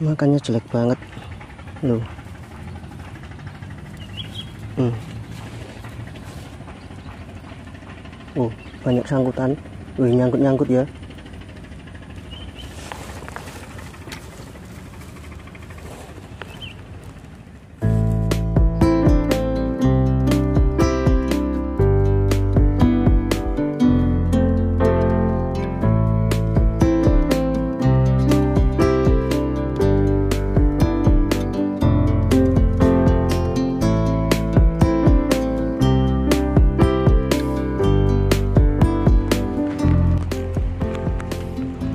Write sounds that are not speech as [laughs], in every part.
Makanya jelek banget. Loh. Hmm. Oh, banyak sangkutan. Wih, nyangkut-nyangkut ya.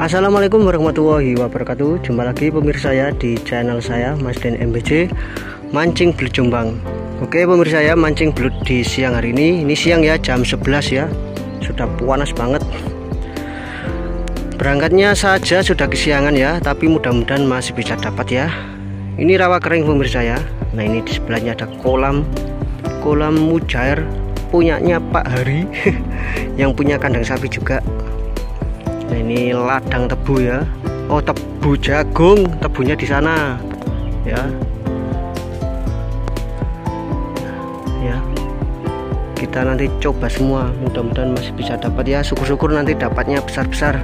Assalamualaikum warahmatullahi wabarakatuh. Jumpa lagi pemirsa ya di channel saya Mas Den MBC Mancing Belut Jombang. Oke pemirsa ya mancing belut di siang hari ini. Ini siang ya jam 11 ya. Sudah panas banget. Berangkatnya saja sudah kesiangan ya Tapi mudah-mudahan masih bisa dapat ya. Ini rawa kering pemirsa ya. Nah ini di sebelahnya ada kolam. Kolam mujair. Punyanya Pak Hari [laughs] Yang punya kandang sapi juga nah ini ladang tebu ya. Oh tebu jagung. Tebunya di sana. Ya. Ya. Kita nanti coba semua. Mudah-mudahan masih bisa dapat ya. Syukur-syukur nanti dapatnya besar-besar.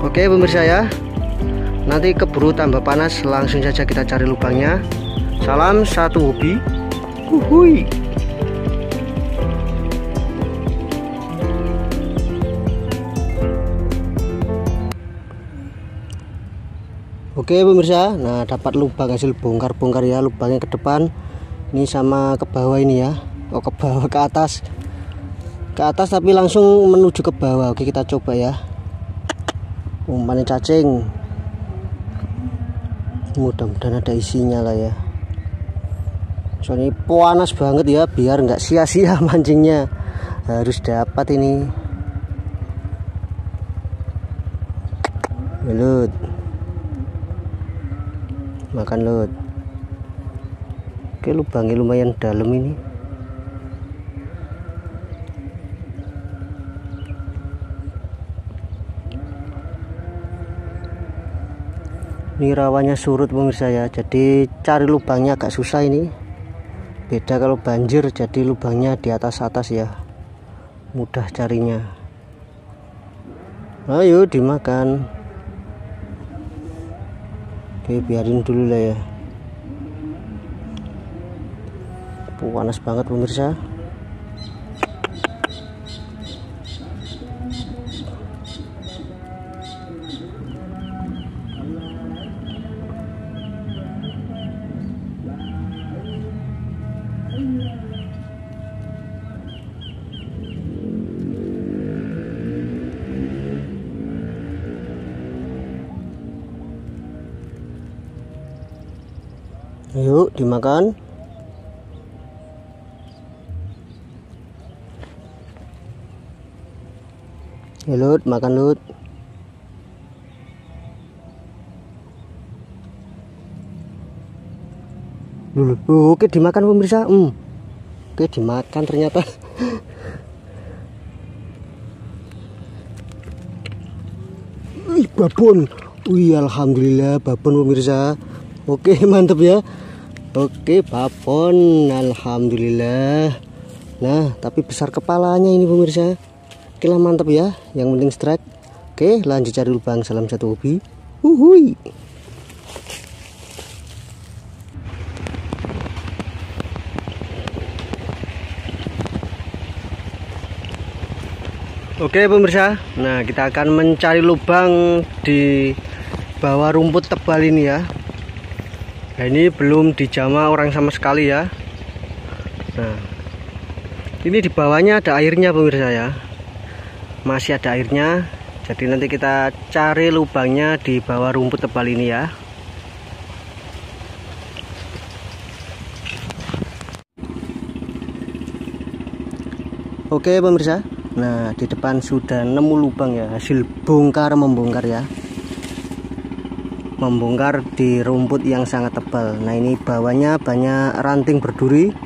Oke pemirsa ya. Nanti keburu tambah panas langsung saja kita cari lubangnya. Salam satu hobi. Uhui. Oke pemirsa, nah dapat lubang hasil bongkar-bongkar ya lubangnya ke depan. Ini sama ke bawah ini ya. Oh ke bawah ke atas. Ke atas tapi langsung menuju ke bawah. Oke kita coba ya. Umpannya cacing. Mudah-mudahan ada isinya lah ya. Soalnya panas banget ya biar nggak sia-sia [laughs] mancingnya. Harus dapat ini. Belut makan lot oke lubangnya lumayan dalam ini. Ini rawannya surut pemirsa ya. Jadi cari lubangnya agak susah ini. Beda kalau banjir jadi lubangnya di atas atas ya. Mudah carinya. Ayo dimakan oke biarin dulu lah ya. Panas banget pemirsa dimakan. Ya Lut, makan Lut. Uh, oke dimakan pemirsa. Hmm. Oke dimakan ternyata. [laughs] Babon. Wih, alhamdulillah babon pemirsa. Oke, [laughs] mantap ya. Oke, babon. Alhamdulillah. Nah, tapi besar kepalanya ini pemirsa. Oke lah mantap ya. Yang penting strike. Oke, lanjut cari lubang. Salam satu hobi. Uhui. Oke pemirsa, nah kita akan mencari lubang di bawah rumput tebal ini ya nah ini belum dijama orang sama sekali ya. Nah ini di bawahnya ada airnya pemirsa ya. Masih ada airnya. Jadi nanti kita cari lubangnya di bawah rumput tebal ini ya. Oke pemirsa. Nah di depan sudah nemu lubang ya. Hasil bongkar membongkar ya membongkar di rumput yang sangat tebal. Nah ini bawahnya banyak ranting berduri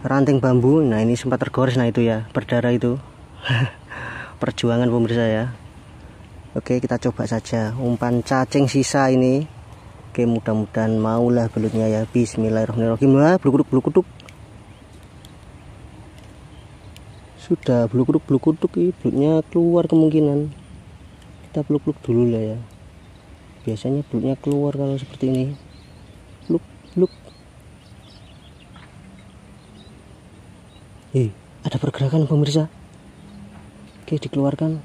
ranting bambu. Nah ini sempat tergores nah itu ya berdarah itu. [laughs] Perjuangan pemirsa ya. Oke kita coba saja. Umpan cacing sisa ini. Oke mudah-mudahan maulah belutnya ya. Bismillahirrahmanirrahim. Wah beluk beluk Sudah beluk beluk Belutnya keluar kemungkinan. Kita beluk dulu lah ya Biasanya belutnya keluar kalau seperti ini Beluk beluk Ih, ada pergerakan pemirsa Oke dikeluarkan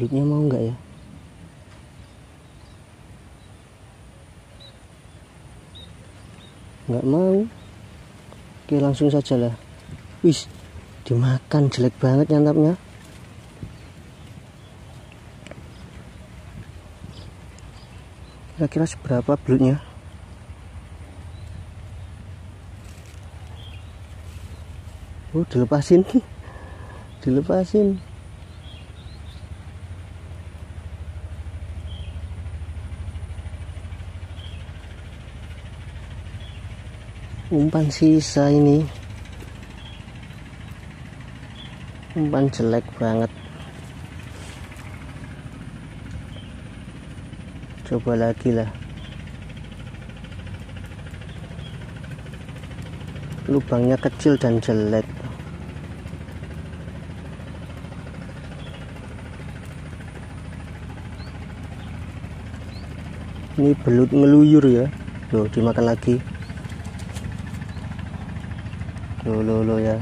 Belutnya mau nggak ya? Nggak mau. Oke langsung saja lah. Wis, dimakan jelek banget nyantapnya. Kira-kira seberapa belutnya? Oh, dilepasin. [laughs] dilepasin. umpan sisa ini umpan jelek banget coba lagi lah. Lubangnya kecil dan jelek. Ini belut ngeluyur ya. Loh dimakan lagi. Lo lo lo ya.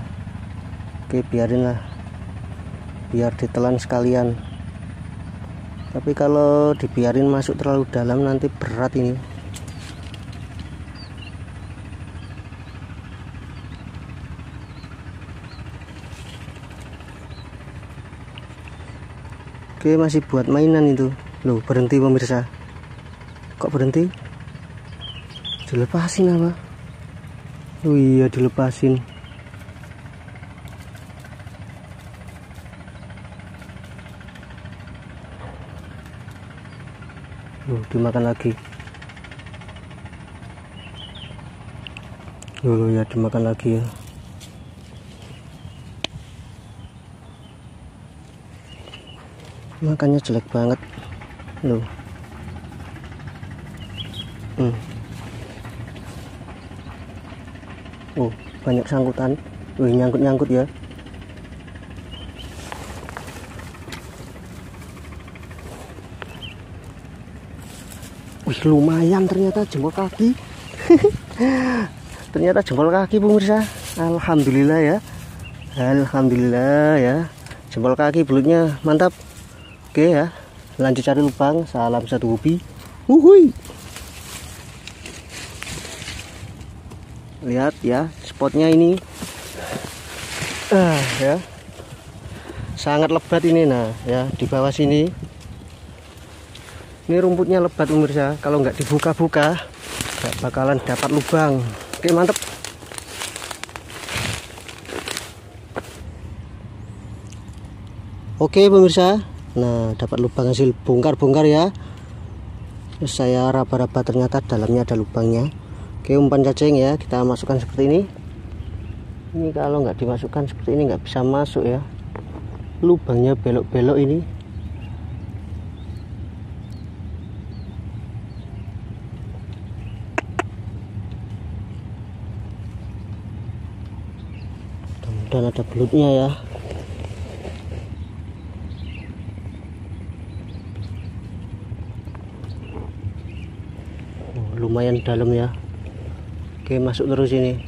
Oke biarin lah. Biar ditelan sekalian tapi kalau dibiarin masuk terlalu dalam nanti berat ini. Oke masih buat mainan itu. Loh berhenti pemirsa. Kok berhenti? Dilepasin apa? Oh iya dilepasin Oh, dimakan lagi. Dulu ya dimakan lagi ya. Makannya jelek banget. Loh. Hmm. oh banyak sangkutan. Wih nyangkut-nyangkut ya wih lumayan ternyata jempol kaki. [laughs] Ternyata jempol kaki pemirsa. Alhamdulillah ya. Alhamdulillah ya. Jempol kaki belutnya mantap. Oke ya. Lanjut cari lubang. Salam satu hobi. Uhui. lihat ya spotnya ini. Ah ya. Sangat lebat ini nah ya. Di bawah sini ini rumputnya lebat pemirsa. Kalau nggak dibuka-buka nggak bakalan dapat lubang. Oke mantep. Oke pemirsa. Nah dapat lubang hasil bongkar-bongkar ya. Terus saya raba-raba ternyata dalamnya ada lubangnya. Oke umpan cacing ya. Kita masukkan seperti ini. Ini kalau nggak dimasukkan seperti ini nggak bisa masuk ya. Lubangnya belok-belok ini mudah-mudahan ada belutnya ya. Oh, lumayan dalam ya. Oke masuk terus ini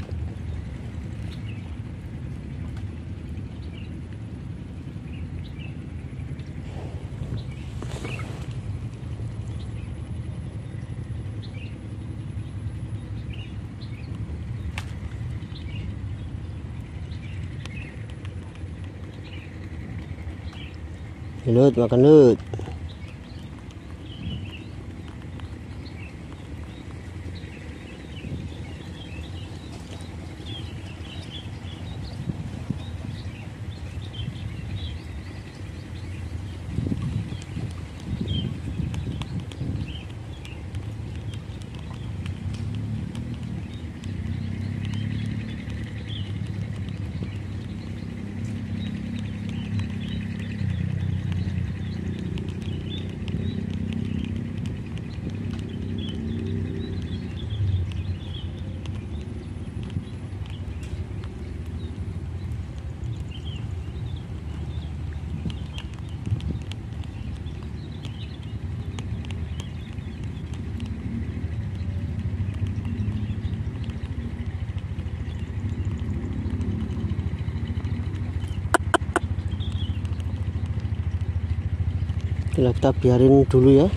เลิศว่ากันเลิศ Bila kita biarin dulu ya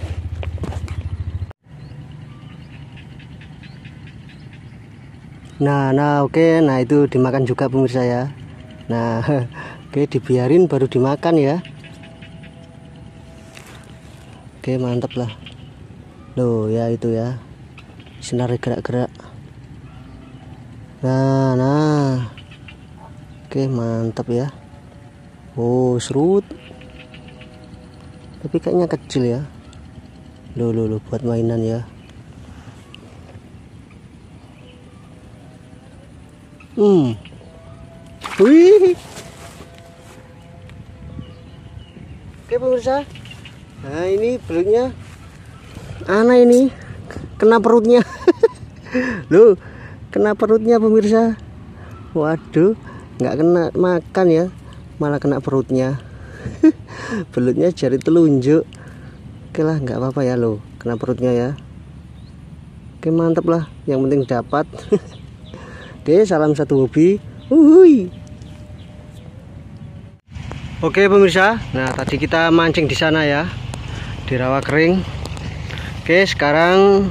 Nah, nah oke, nah itu dimakan juga pemirsa ya. Nah, [laughs] oke dibiarin baru dimakan ya. Oke, mantap lah. Loh, ya itu ya. Sinar gerak-gerak. Nah, nah. Oke, mantap ya. Oh, serut. Tapi kayaknya kecil ya. Loh, loh, loh buat mainan ya. Hmm. Wih. Oke pemirsa. Nah ini belutnya. Ana ini kena perutnya. [laughs] Loh, kena perutnya pemirsa. Waduh, nggak kena makan ya, malah kena perutnya. [laughs] belutnya jari telunjuk. Oke lah, nggak apa-apa ya lo, kena perutnya ya. Oke mantap lah, yang penting dapat. [laughs] Oke, salam satu hobi. Uhui. Oke pemirsa, nah tadi kita mancing di sana ya, di rawa kering. Oke, sekarang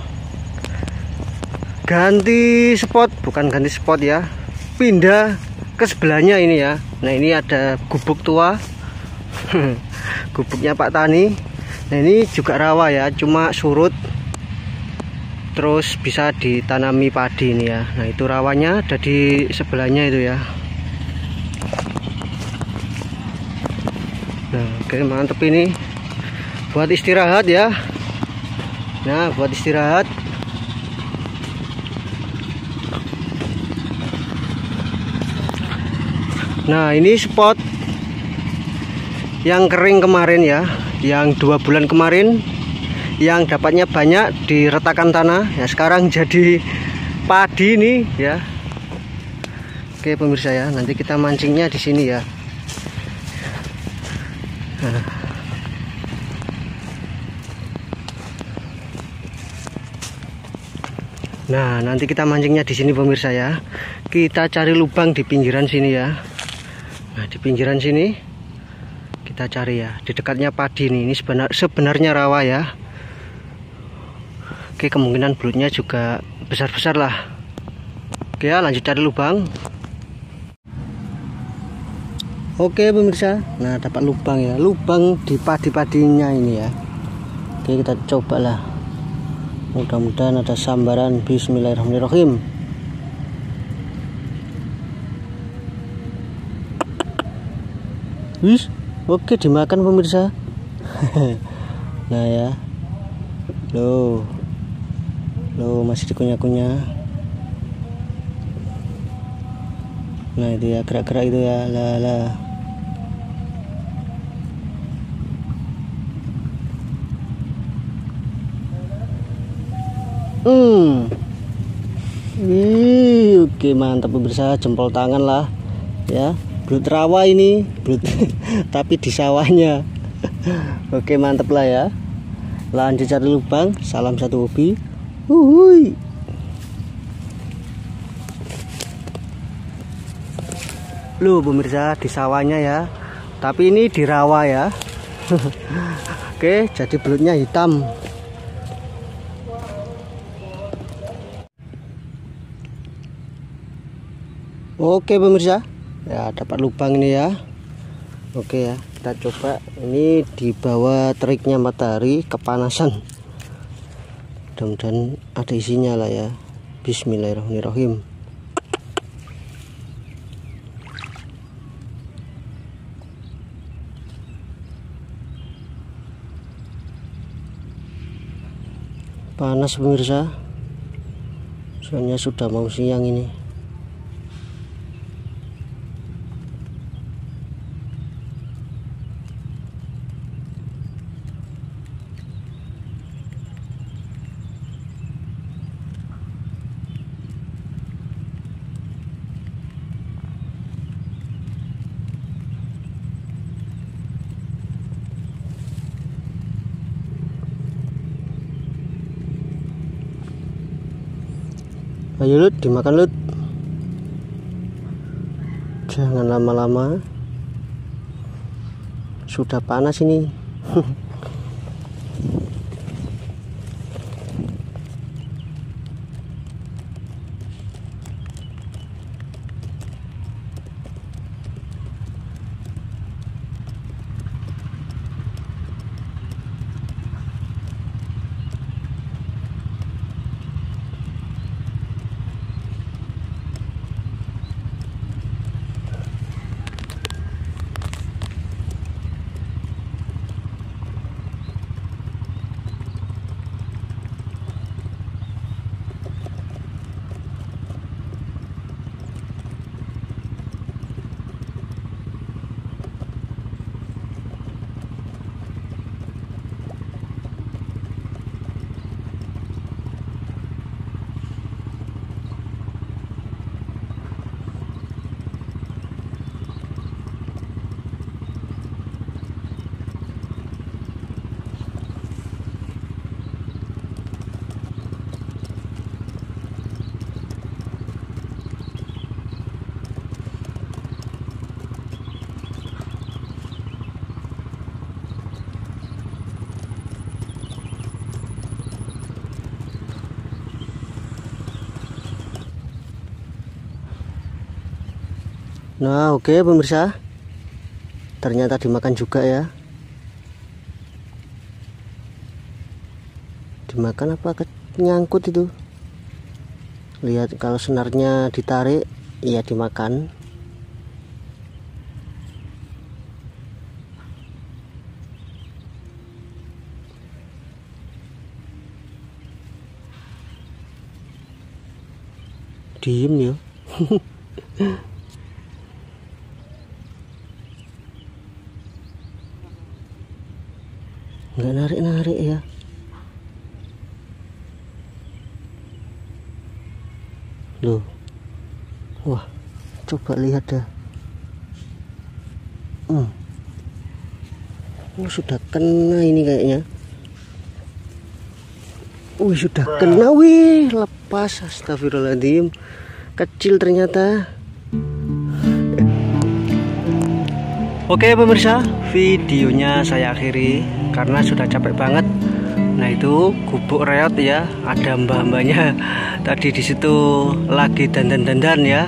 ganti spot, bukan ganti spot ya, pindah ke sebelahnya ini ya. Nah ini ada gubuk tua, [laughs] gubuknya Pak Tani. Nah ini juga rawa ya, cuma surut. Terus bisa ditanami padi ini ya. Nah itu rawannya ada di sebelahnya itu ya. Nah oke mantep ini. Buat istirahat ya. Nah buat istirahat. Nah ini spot yang kering kemarin ya yang dua bulan kemarin yang dapatnya banyak diretakan tanah. Ya sekarang jadi padi ini ya. Oke pemirsa ya nanti kita mancingnya di sini ya. Nah nanti kita mancingnya di sini pemirsa ya. Kita cari lubang di pinggiran sini ya. Nah di pinggiran sini kita cari ya. Di dekatnya padi nih ini sebenar, sebenarnya rawa ya. Oke kemungkinan belutnya juga besar-besar lah. Oke ya lanjut cari lubang. Oke pemirsa. Nah dapat lubang ya. Lubang di padi-padinya ini ya. Oke kita coba lah. Mudah-mudahan ada sambaran. Bismillahirrahmanirrahim. Wis Oke dimakan pemirsa. [laughs] Nah ya. Loh. Lo masih dikunyah-kunyah. Nah itu ya gerak-gerak itu ya. Lah lah hmm. Wih, oke mantap pemirsa. Jempol tangan lah ya belut rawa ini belut [laughs] tapi di sawahnya [laughs] oke mantap lah ya lanjut cari lubang salam satu hobi Uhuy. Lu pemirsa di sawahnya ya. Tapi ini di rawa ya. [laughs] Oke, jadi belutnya hitam. Oke pemirsa, ya dapat lubang ini ya. Oke ya, kita coba. Ini di bawah teriknya matahari kepanasan. Mudah-mudahan ada isinya lah ya. Bismillahirrahmanirrahim. Panas pemirsa. Soalnya sudah mau siang ini ayo lut dimakan lut. Jangan lama-lama. Sudah panas ini [laughs] Nah oke okay, pemirsa. Ternyata dimakan juga ya. Dimakan apa nyangkut itu? Lihat kalau senarnya ditarik Ya dimakan. Diem ya [laughs] nggak narik-narik ya. Loh. Wah coba lihat dah. Hmm. oh sudah kena ini kayaknya. Wih sudah kena. Wih lepas. Astagfirullahaladzim. Kecil ternyata. Oke pemirsa videonya saya akhiri karena sudah capek banget. Nah itu gubuk reot ya. Ada mbah-mbahnya [laughs] tadi di situ lagi dandan-dandan ya.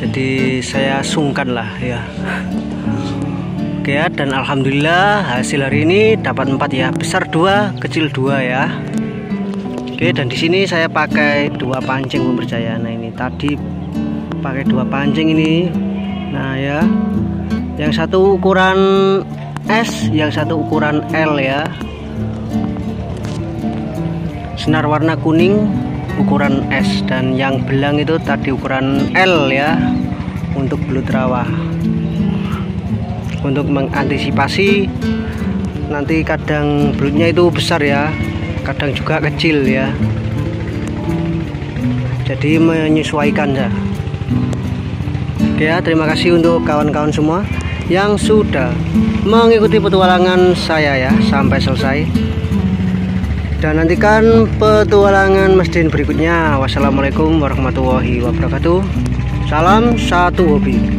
Jadi saya sungkan lah ya. [laughs] Oke ya dan Alhamdulillah hasil hari ini dapat empat ya. Besar dua kecil dua ya. Oke dan di sini saya pakai dua pancing mempercaya. Nah ini tadi pakai dua pancing ini. Nah ya, yang satu ukuran S, yang satu ukuran L ya. Senar warna kuning ukuran S dan yang belang itu tadi ukuran L ya untuk belut rawa. Untuk mengantisipasi nanti kadang belutnya itu besar ya kadang juga kecil ya jadi menyesuaikan ya oke ya terima kasih untuk kawan-kawan semua yang sudah mengikuti petualangan saya ya sampai selesai. Dan nantikan petualangan masjid berikutnya. Wassalamualaikum warahmatullahi wabarakatuh. Salam satu hobi